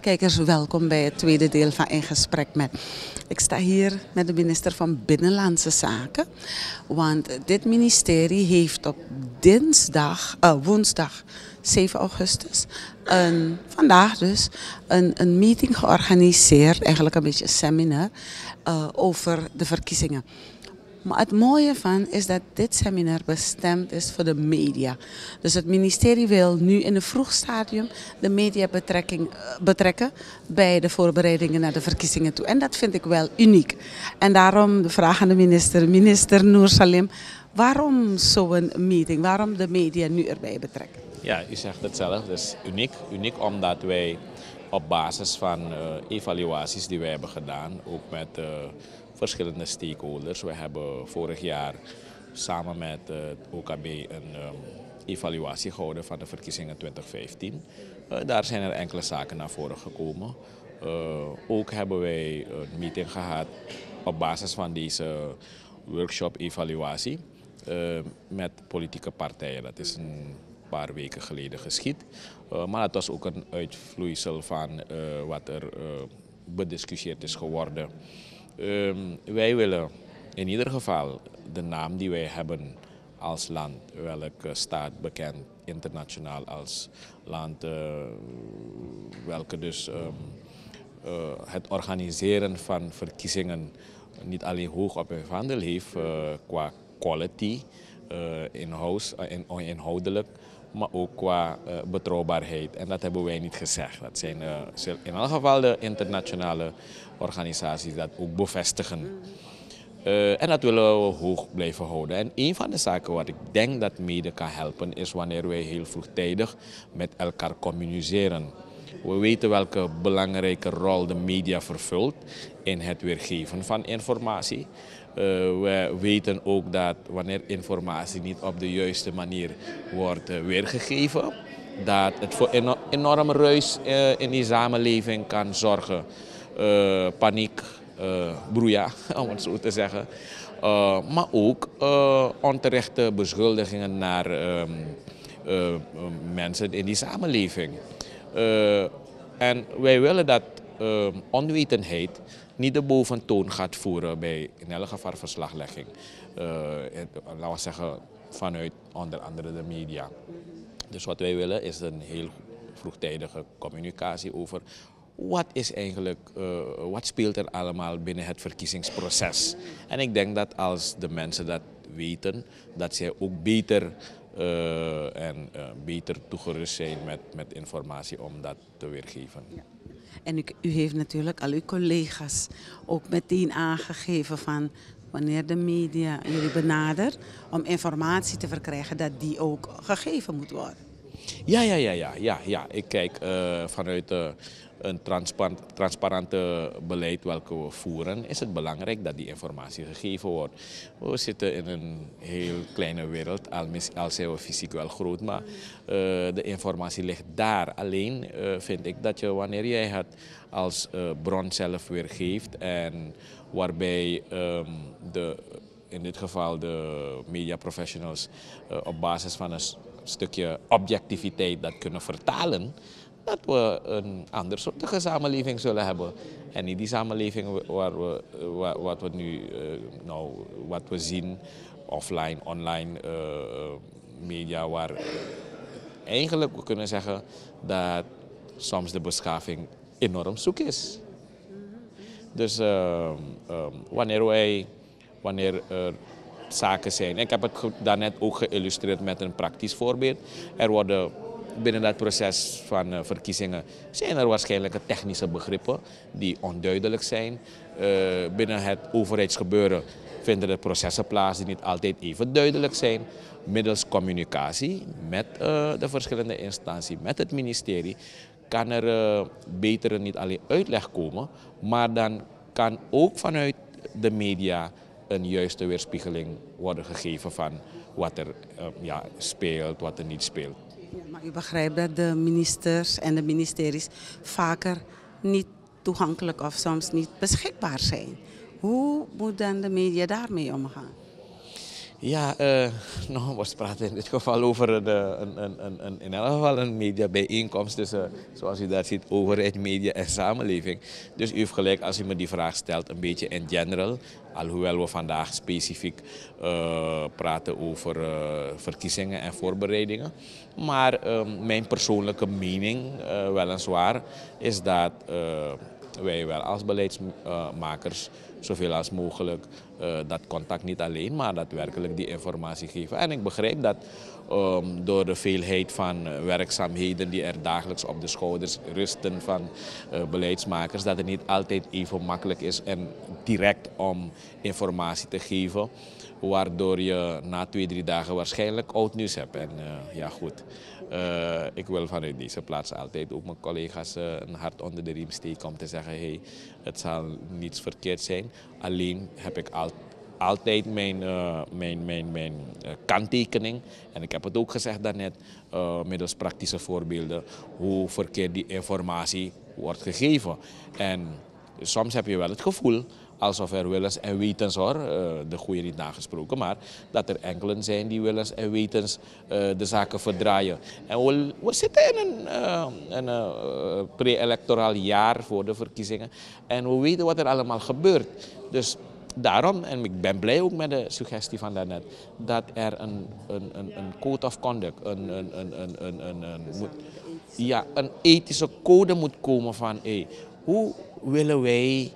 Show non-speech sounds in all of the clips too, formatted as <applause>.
Kijkers, welkom bij het tweede deel van In Gesprek met. Ik sta hier met de minister van Binnenlandse Zaken. Want dit ministerie heeft op dinsdag, uh, woensdag 7 augustus, een, vandaag dus, een, een meeting georganiseerd, eigenlijk een beetje een seminar, uh, over de verkiezingen. Maar het mooie van is dat dit seminar bestemd is voor de media. Dus het ministerie wil nu in een vroeg stadium de media betrekking, betrekken bij de voorbereidingen naar de verkiezingen toe. En dat vind ik wel uniek. En daarom de vraag aan de minister, minister Noor Salim, waarom zo'n meeting? Waarom de media nu erbij betrekken? Ja, u zegt het zelf, het is uniek. Uniek omdat wij op basis van uh, evaluaties die wij hebben gedaan, ook met uh, verschillende stakeholders. We hebben vorig jaar samen met het OKB een um, evaluatie gehouden van de verkiezingen 2015. Uh, daar zijn er enkele zaken naar voren gekomen. Uh, ook hebben wij een meeting gehad op basis van deze workshop-evaluatie met politieke partijen. Dat is een paar weken geleden geschied. Maar het was ook een uitvloeisel van wat er bediscussieerd is geworden. Um, wij willen in ieder geval de naam die wij hebben als land, welke staat bekend internationaal als land, uh, welke dus um, uh, het organiseren van verkiezingen niet alleen hoog op hun vaandel heeft uh, qua quality, inhoud, in, inhoudelijk, maar ook qua uh, betrouwbaarheid. En dat hebben wij niet gezegd. Dat zijn uh, in elk geval de internationale organisaties dat ook bevestigen. Uh, en dat willen we hoog blijven houden. En een van de zaken wat ik denk dat mede kan helpen is wanneer wij heel vroegtijdig met elkaar communiceren. We weten welke belangrijke rol de media vervult in het weergeven van informatie. Uh, we weten ook dat wanneer informatie niet op de juiste manier wordt uh, weergegeven, dat het voor eno enorme ruis uh, in die samenleving kan zorgen. paniek, broeia, <laughs> om het zo te zeggen. maar ook onterechte beschuldigingen naar ehm, mensen in die samenleving. en wij willen dat onwetendheid niet de boventoon gaat voeren bij in elk geval verslaglegging. Uh, laten we zeggen vanuit onder andere de media. Dus wat wij willen is een heel vroegtijdige communicatie over wat is eigenlijk, uh, wat speelt er allemaal binnen het verkiezingsproces. En ik denk dat als de mensen dat weten, dat zij ook beter uh, en uh, beter toegerust zijn met, met informatie om dat te weergeven. Ja. En u, heeft natuurlijk al uw collega's ook meteen aangegeven van wanneer de media jullie benadert om informatie te verkrijgen, dat die ook gegeven moet worden. Ja, ja, ja, ja, ja, ja. ik kijk uh, vanuit de een transparant, transparante beleid welke we voeren, is het belangrijk dat die informatie gegeven wordt. We zitten in een heel kleine wereld, al zijn we fysiek wel groot, maar uh, de informatie ligt daar. Alleen uh, vind ik dat je wanneer jij het als uh, bron zelf weergeeft en waarbij um, de, in dit geval de media professionals op basis van een stukje objectiviteit dat kunnen vertalen, dat we een ander soortige samenleving zullen hebben. En niet die samenleving waar we, wat we nu uh, nou, wat we zien, offline, online uh, media, waar eigenlijk we kunnen zeggen dat soms de beschaving enorm zoek is. Dus uh, wanneer wij, wanneer er zaken zijn, ik heb het daarnet ook geïllustreerd met een praktisch voorbeeld, er worden binnen dat proces van uh, verkiezingen zijn er waarschijnlijk technische begrippen die onduidelijk zijn. Uh, binnen het overheidsgebeuren vinden er processen plaats die niet altijd even duidelijk zijn. Middels communicatie met uh, de verschillende instanties, met het ministerie, kan er betere niet alleen uitleg komen, maar dan kan ook vanuit de media een juiste weerspiegeling worden gegeven van wat er ja, speelt, wat er niet speelt. Maar u begrijpt dat de ministers en de ministeries vaker niet toegankelijk of soms niet beschikbaar zijn. Hoe moet dan de media daarmee omgaan? Ja, uh, <laughs> nou, we praten in dit geval over een, een, een, een, in elk geval een mediabijeenkomst tussen, zoals u daar ziet, overheid, media en samenleving. Dus u heeft gelijk als u me die vraag stelt, een beetje in general. Alhoewel we vandaag specifiek praten over verkiezingen en voorbereidingen. Maar uh, mijn persoonlijke mening, weliswaar, is dat wij wel als beleidsmakers zoveel als mogelijk uh, dat contact niet alleen, maar daadwerkelijk die informatie geven. En ik begrijp dat um, door de veelheid van uh, werkzaamheden die er dagelijks op de schouders rusten van uh, beleidsmakers, dat het niet altijd even makkelijk is en direct om informatie te geven. Waardoor je na twee, drie dagen waarschijnlijk oud nieuws hebt. En ja goed, ik wil vanuit deze plaats altijd ook mijn collega's een hart onder de riem steken om te zeggen, hey, het zal niets verkeerd zijn. Alleen heb ik al, altijd mijn, uh, mijn, mijn, mijn uh, kanttekening. En ik heb het ook gezegd daarnet, uh, middels praktische voorbeelden, hoe verkeerd die informatie wordt gegeven. En soms heb je wel het gevoel alsof er willens en wetens hoor, de goede niet nagesproken, maar dat er enkelen zijn die willens en wetens de zaken verdraaien. En we, we zitten in een, een pre-electoraal jaar voor de verkiezingen en we weten wat er allemaal gebeurt. Dus daarom, en ik ben blij ook met de suggestie van daarnet, dat er een, een, een, een code of conduct, een, een, een, een, een, een, moet, ja, een ethische code moet komen van hey, hoe willen wij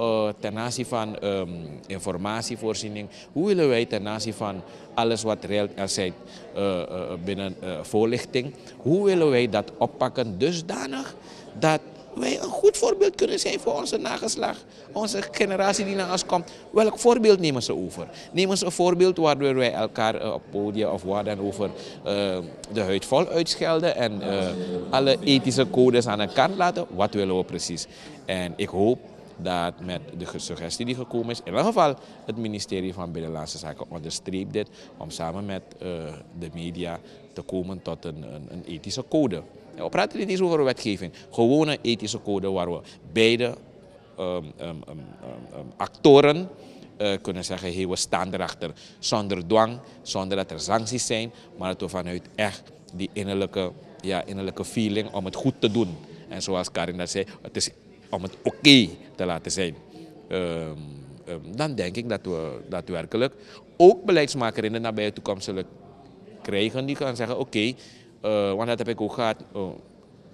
uh, ten aanzien van um, informatievoorziening, hoe willen wij ten aanzien van alles wat zijn uh, uh, binnen voorlichting, hoe willen wij dat oppakken dusdanig dat wij een goed voorbeeld kunnen zijn voor onze nageslag, onze generatie die naar ons komt. Welk voorbeeld nemen ze over? Nemen ze een voorbeeld waardoor wij elkaar uh, op podium of waar dan over uh, de huid vol uitschelden en uh, alle ethische codes aan de kant laten? Wat willen we precies? En ik hoop dat met de suggestie die gekomen is, in ieder geval het ministerie van Binnenlandse Zaken onderstreept dit om samen met de media te komen tot een, een, een ethische code. We praten niet eens over wetgeving. Gewoon een ethische code waar we beide um, um, um, actoren uh, kunnen zeggen, hey, we staan erachter zonder dwang, zonder dat er sancties zijn, maar dat we vanuit echt die innerlijke, ja, innerlijke feeling om het goed te doen. En zoals Karin dat zei, het is om het oké te laten zijn. dan denk ik dat we daadwerkelijk ook beleidsmakers in de nabije toekomst zullen krijgen die gaan zeggen, oké, uh, want dat heb ik ook gehad. Uh,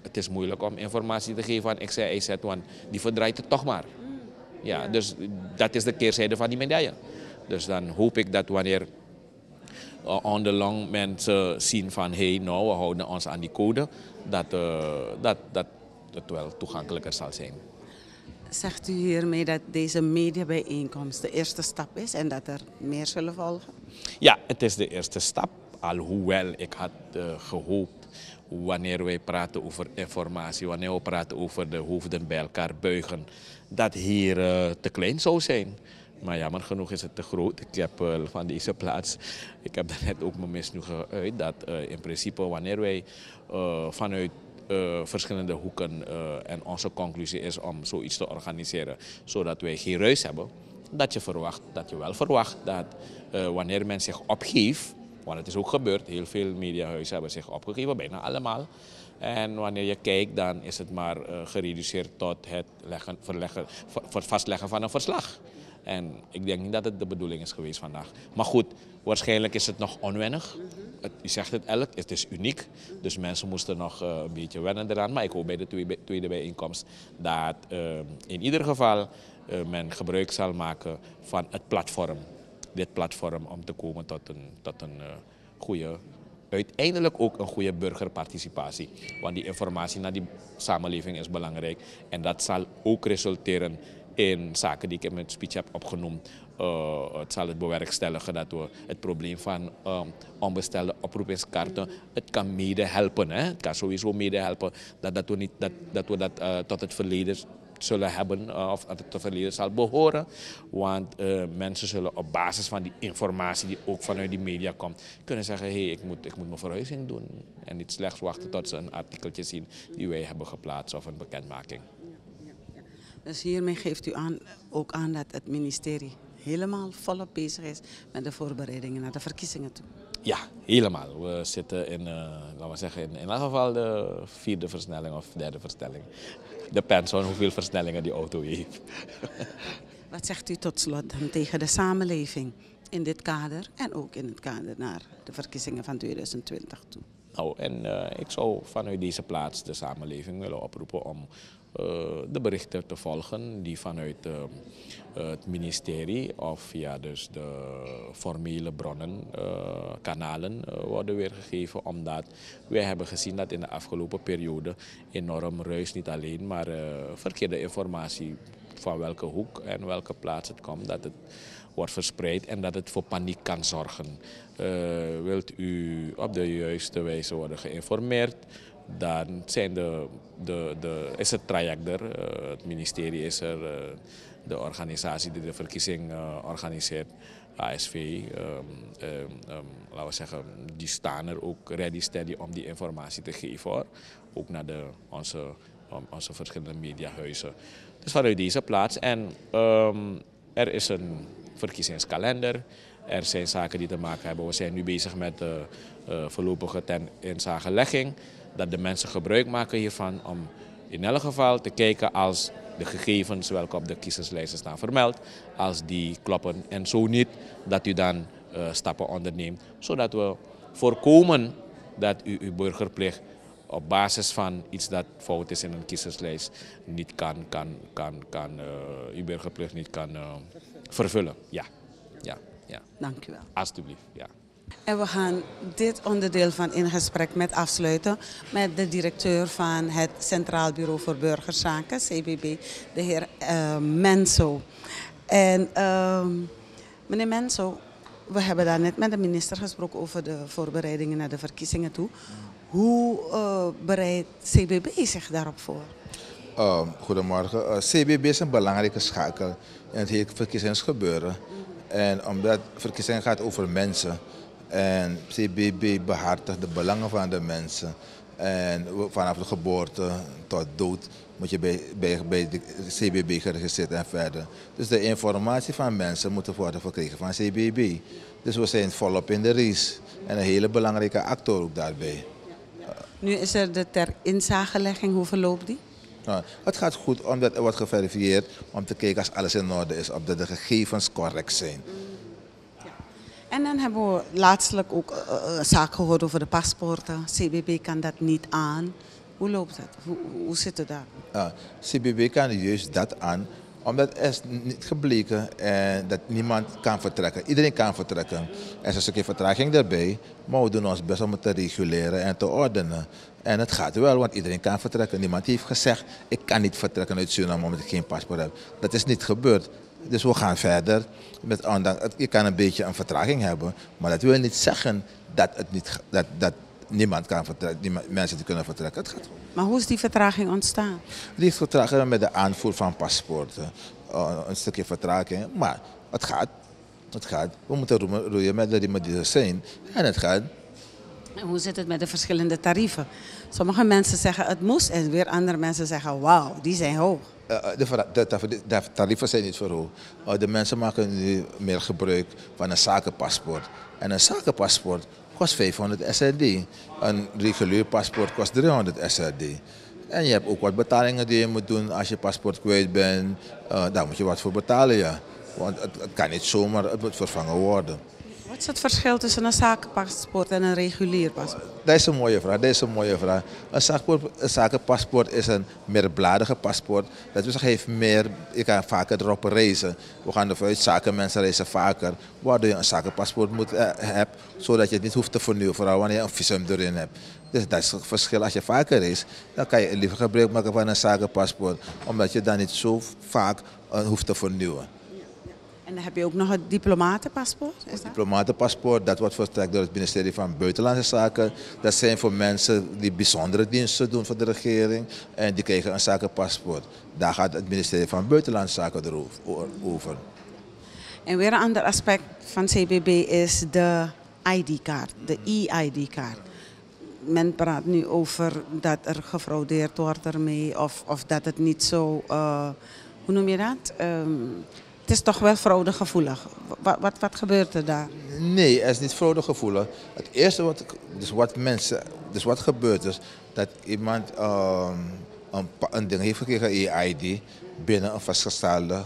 het is moeilijk om informatie te geven van X, Y, Z, want die verdraait het toch maar. Ja, dus dat is de keerzijde van die medaille. Dus dan hoop ik dat wanneer uh, on the long mensen zien van hé, hey, nou, we houden ons aan die code, dat, uh, dat, dat het wel toegankelijker zal zijn. Zegt u hiermee dat deze mediabijeenkomst de eerste stap is en dat er meer zullen volgen? Ja, het is de eerste stap. Alhoewel ik had uh, gehoopt wanneer wij praten over informatie, wanneer we praten over de hoofden bij elkaar buigen, dat hier uh, te klein zou zijn. Maar jammer genoeg is het te groot. Ik heb uh, van deze plaats, ik heb net ook mijn misnoegen uit, dat in principe wanneer wij vanuit verschillende hoeken en onze conclusie is om zoiets te organiseren, zodat wij geen ruis hebben, dat je verwacht, dat je wel verwacht dat wanneer men zich opgeeft, want het is ook gebeurd. Heel veel mediahuizen hebben zich opgegeven, bijna allemaal. En wanneer je kijkt, dan is het maar uh, gereduceerd tot het leggen, verleggen, vastleggen van een verslag. En ik denk niet dat het de bedoeling is geweest vandaag. Maar goed, waarschijnlijk is het nog onwennig. Het, u zegt het elk, het is uniek. Dus mensen moesten nog uh, een beetje wennen eraan. Maar ik hoop bij de tweede, tweede bijeenkomst dat uh, in ieder geval men gebruik zal maken van het platform dit platform om te komen tot een, tot een uh, goede, uiteindelijk ook een goede burgerparticipatie. Want die informatie naar die samenleving is belangrijk. En dat zal ook resulteren in zaken die ik in mijn speech heb opgenoemd. Uh, het zal het bewerkstelligen dat we het probleem van uh, onbestelde oproepingskaarten, het kan mede helpen. Hè? Het kan sowieso mede helpen dat, dat we, niet, dat, dat, we dat tot het verleden zullen hebben uh, of dat het te verleden zal behoren. Want uh, mensen zullen op basis van die informatie die ook vanuit die media komt, kunnen zeggen, hé, hey, ik, moet, ik moet mijn verhuizing doen. En niet slechts wachten tot ze een artikeltje zien die wij hebben geplaatst of een bekendmaking. Dus hiermee geeft u aan, ook aan dat het ministerie helemaal volop bezig is met de voorbereidingen naar de verkiezingen toe. Ja, helemaal. We zitten in, uh, laten we zeggen, in, in ieder geval de vierde versnelling of derde versnelling. Depends on hoeveel versnellingen die auto heeft. <laughs> Wat zegt u tot slot dan tegen de samenleving in dit kader en ook in het kader naar de verkiezingen van 2020 toe? Nou, en uh, ik zou vanuit deze plaats de samenleving willen oproepen om de berichten te volgen die vanuit uh, het ministerie of via dus de formele bronnen, kanalen worden weergegeven. Omdat wij hebben gezien dat in de afgelopen periode enorm ruis niet alleen, maar verkeerde informatie van welke hoek en welke plaats het komt, dat het wordt verspreid en dat het voor paniek kan zorgen. Wilt u op de juiste wijze worden geïnformeerd, dan zijn de, de, de, is het traject er. Uh, het ministerie is er, uh, de organisatie die de verkiezing organiseert, ASV, um, um, um, laten we zeggen, die staan er ook ready steady om die informatie te geven. Hoor. Ook naar de, onze, onze verschillende mediahuizen. Dus vanuit deze plaats. En er is een verkiezingskalender. Er zijn zaken die te maken hebben. We zijn nu bezig met de voorlopige ten inzagelegging. Dat de mensen gebruik maken hiervan om in elk geval te kijken als de gegevens welke op de kiezerslijsten staan vermeld, als die kloppen en zo niet, dat u dan uh, stappen onderneemt. Zodat we voorkomen dat u uw burgerplicht op basis van iets dat fout is in een kiezerslijst niet kan, kan, kan, kan uh, uw burgerplicht niet kan uh, vervullen. Ja. ja, ja. Dank u wel. Alsjeblieft, ja. En we gaan dit onderdeel van In Gesprek met afsluiten met de directeur van het Centraal Bureau voor Burgerzaken, CBB, de heer uh, Menso. En uh, meneer Menso, we hebben daar net met de minister gesproken over de voorbereidingen naar de verkiezingen toe. Hoe uh, bereidt CBB zich daarop voor? Uh, goedemorgen. Uh, CBB is een belangrijke schakel in het hele verkiezingsgebeuren. En omdat verkiezingen gaat over mensen. En CBB behartigt de belangen van de mensen. En vanaf de geboorte tot dood moet je bij, bij, bij de CBB geregistreerd en verder. Dus de informatie van mensen moet worden verkregen van CBB. Dus we zijn volop in de race. En een hele belangrijke actor ook daarbij. Nu is er de ter inzagelegging. Hoe verloopt die? Nou, het gaat goed omdat er wordt geverifieerd om te kijken als alles in orde is, of dat de gegevens correct zijn. En dan hebben we laatstelijk ook uh, zaak gehoord over de paspoorten. CBB kan dat niet aan. Hoe loopt dat? Hoe, zit het daar? Uh, CBB kan juist dat aan omdat er is niet gebleken eh, dat niemand kan vertrekken. Iedereen kan vertrekken. Er is een stukje vertraging erbij, maar we doen ons best om het te reguleren en te ordenen. En het gaat wel, want iedereen kan vertrekken. Niemand heeft gezegd, ik kan niet vertrekken uit Suriname omdat ik geen paspoort heb. Dat is niet gebeurd. Dus we gaan verder. Met, je kan een beetje een vertraging hebben, maar dat wil niet zeggen dat, het niet, dat, dat niemand kan vertrekken, mensen die kunnen vertrekken. Het gaat maar hoe is die vertraging ontstaan? Die is vertraging met de aanvoer van paspoorten. Uh, een stukje vertraging, maar het gaat. Het gaat. We moeten roeien met de riemen die er zijn. En het gaat. En hoe zit het met de verschillende tarieven? Sommige mensen zeggen het moest en weer andere mensen zeggen wauw, die zijn hoog. Uh, de, de, de, tarieven zijn niet verhoogd. Uh, de mensen maken nu meer gebruik van een zakenpaspoort. En een zakenpaspoort kost 500 SRD. Een regulier paspoort kost 300 SRD. En je hebt ook wat betalingen die je moet doen als je paspoort kwijt bent. Daar moet je wat voor betalen, ja. Want het, het kan niet zomaar, het moet vervangen worden. Wat is het verschil tussen een zakenpaspoort en een regulier paspoort? Dat is een mooie vraag. Dat is een mooie vraag. Een, zakenpaspoort is een meerbladige paspoort. Dat wil zeggen, heeft meer, je kan vaker erop reizen. We gaan ervan uit, zakenmensen reizen vaker. Waardoor je een zakenpaspoort moet, eh, hebt, zodat je het niet hoeft te vernieuwen, vooral wanneer je een visum erin hebt. Dus dat is het verschil. Als je vaker reist, dan kan je liever gebruik maken van een zakenpaspoort. Omdat je dan niet zo vaak uh, hoeft te vernieuwen. En dan heb je ook nog het diplomatenpaspoort? Het diplomatenpaspoort, dat wordt verstrekt door het ministerie van Buitenlandse Zaken. Dat zijn voor mensen die bijzondere diensten doen voor de regering. En die krijgen een zakenpaspoort. Daar gaat het ministerie van Buitenlandse Zaken over. En weer een ander aspect van CBB is de ID-kaart, de e-ID-kaart. Men praat nu over dat er gefraudeerd wordt ermee of, of dat het niet zo, uh, hoe noem je dat? Um, Het is toch wel fraudegevoelig. Wat, wat, wat gebeurt er daar? Nee, het is niet fraudegevoelig. Het eerste wat, dus wat mensen, dus wat gebeurt is dat iemand um, een, een ding heeft gekregen, EID, binnen een vastgestelde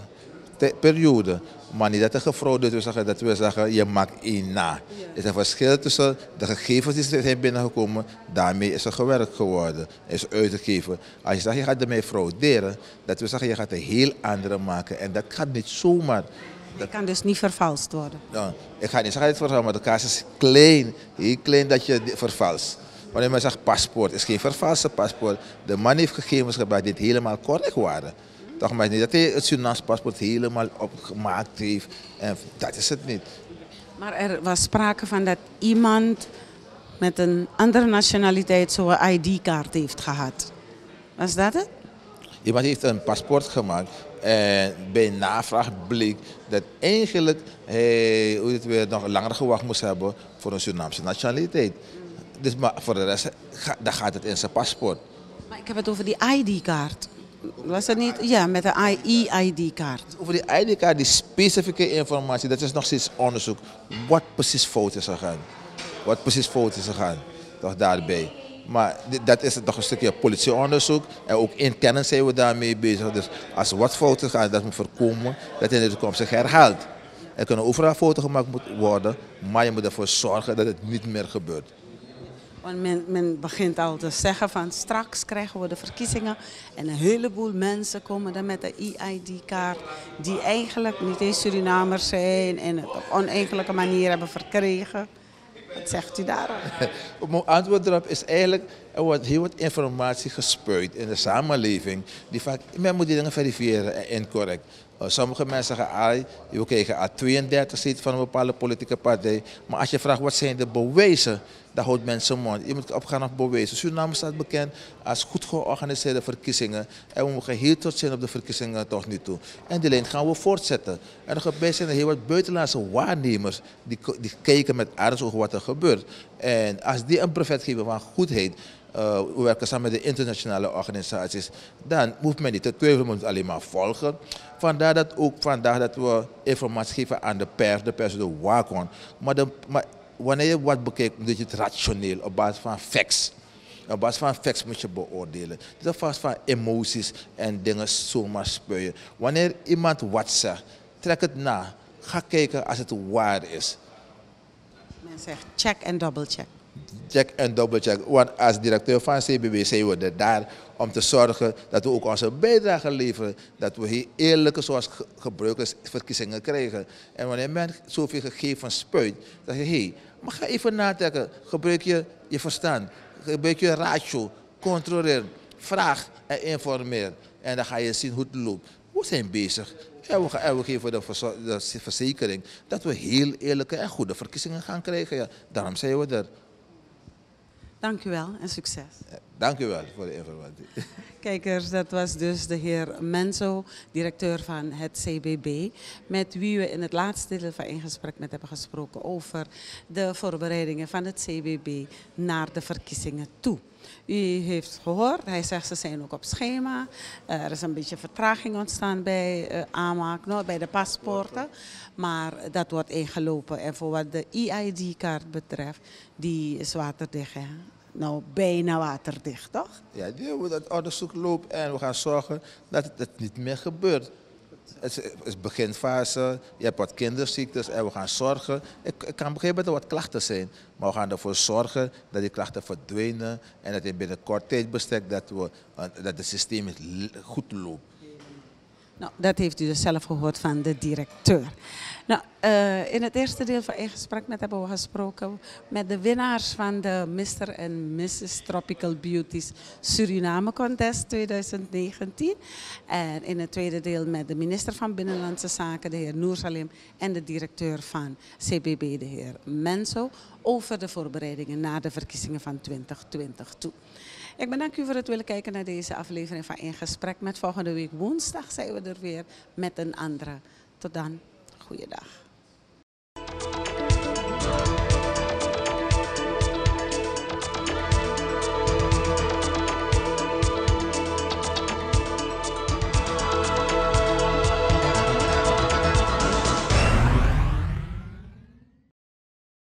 periode. Maar niet dat er gefraudeerd is, dat we zeggen je maakt één na. Er is een verschil tussen de gegevens die zijn binnengekomen, daarmee is er gewerkt geworden, is uitgegeven. Als je zegt je gaat ermee frauderen, dat we zeggen je gaat een heel andere maken. En dat gaat niet zomaar. Dat kan dus niet vervalst worden. Nou, ik ga niet zeggen dat het vervalst, maar de kaas is klein, heel klein dat je vervalst. Wanneer men zegt paspoort, is geen vervalste paspoort. De man heeft gegevens gebruikt die helemaal correct waren. Toch maar niet dat hij het Surinaams paspoort helemaal opgemaakt heeft. En dat is het niet. Maar er was sprake van dat iemand met een andere nationaliteit zo'n ID-kaart heeft gehad. Was dat het? Iemand heeft een paspoort gemaakt en bij navraag bleek dat eigenlijk hij hoe het weer, nog langer gewacht moest hebben voor een Surinaamse nationaliteit. Dus maar voor de rest dan gaat het in zijn paspoort. Maar ik heb het over die ID-kaart. Was het niet? Ja, met de EID-kaart. Over die ID-kaart, die specifieke informatie, dat is nog steeds onderzoek. Wat precies fout is gegaan. Wat precies fout is gegaan. Toch daarbij. Maar dat is nog een stukje politieonderzoek. En ook intern zijn we daarmee bezig. Dus als wat fouten gaan, dat moet voorkomen dat in de toekomst zich herhaalt. Er kunnen overal fouten gemaakt worden, maar je moet ervoor zorgen dat het niet meer gebeurt. Want men, men begint al te zeggen van straks krijgen we de verkiezingen en een heleboel mensen komen dan met een EID-kaart die eigenlijk niet eens Surinamers zijn en het op oneigenlijke manier hebben verkregen. Wat zegt u daarop? <laughs> Mijn antwoord erop is eigenlijk, er wordt heel wat informatie gespuit in de samenleving. Die vaak, men moet die dingen verifiëren en incorrect. Uh, sommige mensen zeggen, ah, je krijgen A32 zit van een bepaalde politieke partij. Maar als je vraagt wat zijn de bewijzen, dan houdt mensen mond. Je moet opgaan op bewijzen. Suriname staat bekend als goed georganiseerde verkiezingen. En we mogen heel trots zijn op de verkiezingen tot nu toe. En die lijn gaan we voortzetten. En er zijn heel wat buitenlandse waarnemers die, die kijken met aardesogen wat er gebeurt. En als die een brevet geven van goedheid, uh, we werken samen met de internationale organisaties, dan hoeft men niet te twijfelen, men moet alleen maar volgen. Vandaar dat ook vandaag dat we informatie geven aan de pers, de pers de wakon. Maar, maar wanneer je wat bekijkt, moet je het rationeel, op basis van facts. Op basis van facts moet je beoordelen. Dus op basis van emoties en dingen zomaar spuien. Wanneer iemand wat zegt, trek het na. Ga kijken als het waar is. Zegt check en double check check en double check. Want als directeur van CBB zijn we er daar om te zorgen dat we ook onze bijdrage leveren. Dat we hier eerlijke, zoals gebruikers, verkiezingen krijgen. En wanneer men zoveel gegevens spuit, dan zeg je, hé, hey, maar ga even nadenken. Gebruik je je verstand. Gebruik je ratio. Controleer. Vraag en informeer. En dan ga je zien hoe het loopt. We zijn bezig. En we, en we geven de, de verzekering dat we heel eerlijke en goede verkiezingen gaan krijgen. Ja, daarom zijn we er. Dank u wel en succes. Dank u wel voor de informatie. <laughs> Kijkers, dat was dus de heer Menzo, directeur van het CBB, met wie we in het laatste deel van een gesprek met hebben gesproken over de voorbereidingen van het CBB naar de verkiezingen toe. U heeft gehoord, hij zegt ze zijn ook op schema. Er is een beetje vertraging ontstaan bij uh, aanmaak, nou, bij de paspoorten. Maar dat wordt ingelopen. En voor wat de EID-kaart betreft, die is waterdicht. Hè? Nou, bijna waterdicht, toch? Ja, die, dat onderzoek loopt en we gaan zorgen dat het, niet meer gebeurt. Het is beginfase, je hebt wat kinderziektes en we gaan zorgen. Ik, ik kan begrijpen dat er wat klachten zijn, maar we gaan ervoor zorgen dat die klachten verdwijnen en dat in binnen kort tijdbestek dat, we, dat het systeem goed loopt. Nou, dat heeft u dus zelf gehoord van de directeur. Nou, uh, in het eerste deel van een gesprek met hebben we gesproken met de winnaars van de Mr. en Mrs. Tropical Beauties Suriname Contest 2019. En in het tweede deel met de minister van Binnenlandse Zaken, de heer Noor Salim, en de directeur van CBB, de heer Menso, over de voorbereidingen na de verkiezingen van 2020 toe. Ik bedank u voor het willen kijken naar deze aflevering van In Gesprek. Met volgende week woensdag zijn we er weer met een andere. Tot dan, goeiedag.